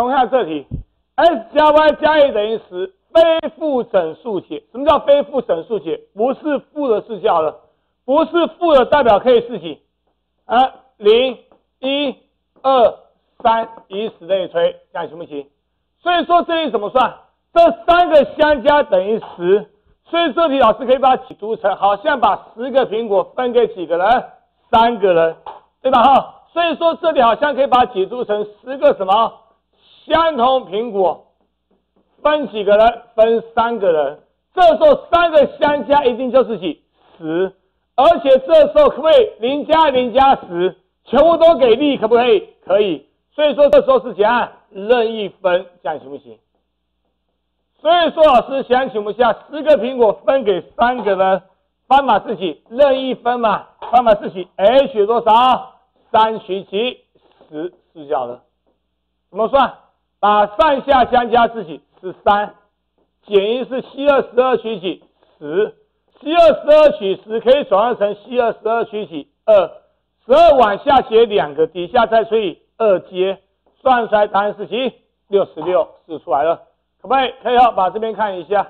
我们看这题，x 加 y 加一等于十，非负整数解。什么叫非负整数解？不是负的是叫了，不是负的代表可以是几？啊，零、一、二、三，以此类推，这样行不行？所以说这里怎么算？这三个相加等于十，所以这题老师可以把它解读成，好像把十个苹果分给几个人？三个人，对吧？哈，所以说这里好像可以把它解读成十个什么相同苹果分几个人？分三个人。这时候三个相加一定就是几十，而且这时候可不可以零加零加十，全部都给力？可不可以？可以。所以说这时候是怎样？任意分，这样行不行？所以说，老师想请问一下，十个苹果分给三个人，方法是几？任意分嘛，方法是几？h 多少？三取几？十，是角的。怎么算？把上下相加是几是三，减一是七二十二取几？十，七二十二取十可以转换成七二十二取几？二，十二往下写两个，底下再除以二阶，算出来答案是几？六十六，是出来了。可不可以？可以哦，把这边看一下。